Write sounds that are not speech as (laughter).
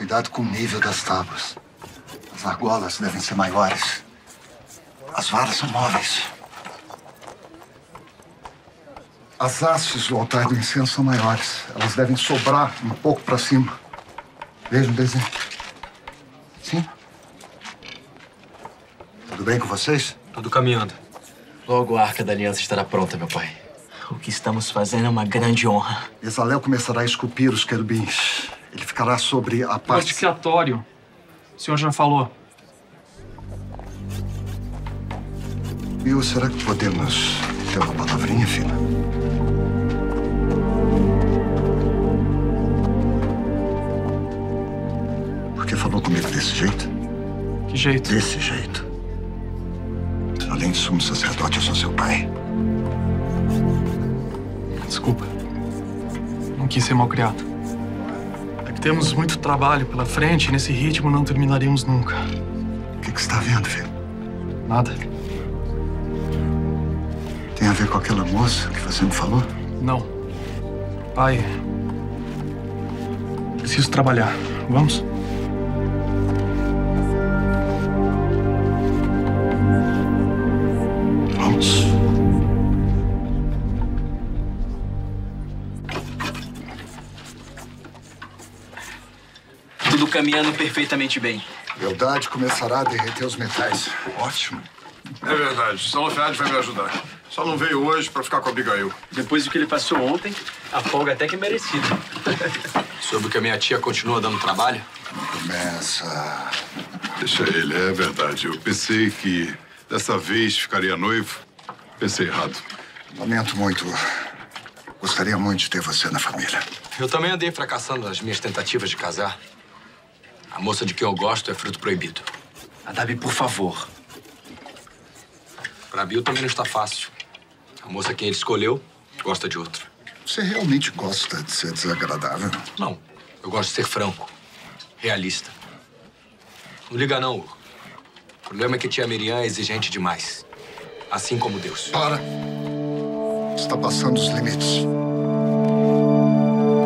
Cuidado com o nível das tábuas. As argolas devem ser maiores. As varas são móveis. As hastes do altar do incenso são maiores. Elas devem sobrar um pouco para cima. Veja o desenho. Sim? Tudo bem com vocês? Tudo caminhando. Logo a Arca da Aliança estará pronta, meu pai. O que estamos fazendo é uma grande honra. Bezalel começará a esculpir os querubins. Ficará sobre a O parte... anfiteatório. O senhor já falou. Bill, será que podemos ter uma palavrinha, filha? Por que falou comigo desse jeito? Que jeito? Desse jeito. Além de sumo sacerdote, eu sou seu pai. Desculpa. Não quis ser mal criado. É que temos muito trabalho pela frente e nesse ritmo não terminaríamos nunca. O que, que você está vendo, filho? Nada. Tem a ver com aquela moça que você me falou? Não. Pai. Preciso trabalhar. Vamos? Vamos. Tudo caminhando perfeitamente bem. Verdade começará a derreter os metais. Ótimo. É verdade. Salofeade vai me ajudar. Só não veio hoje pra ficar com a Abigail. Depois do que ele passou ontem, a folga até que é merecida. (laughs) Soube que a minha tia continua dando trabalho? Começa. Deixa ele, é verdade. Eu pensei que dessa vez ficaria noivo. Pensei errado. Lamento muito. Gostaria muito de ter você na família. Eu também andei fracassando nas minhas tentativas de casar. A moça de quem eu gosto é fruto proibido. Adab, por favor. Pra Bill também não está fácil. A moça quem ele escolheu gosta de outra. Você realmente gosta de ser desagradável? Não, eu gosto de ser franco, realista. Não liga não, Hugo. O problema é que tia Miriam é exigente demais. Assim como Deus. Para. Está passando os limites.